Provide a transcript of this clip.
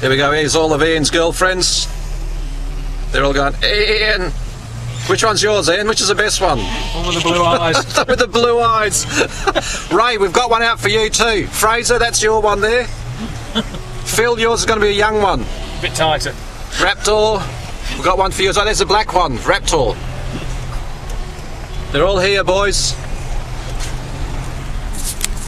Here we go. Here's all of Ian's girlfriends. They're all going, Ian. Which one's yours, Ian? Which is the best one? One with the blue eyes. With the blue eyes. Ray, we've got one out for you too. Fraser, that's your one there. Phil, yours is going to be a young one. A Bit tighter. Raptor, we've got one for you. Oh, there's a black one. Raptor. They're all here, boys.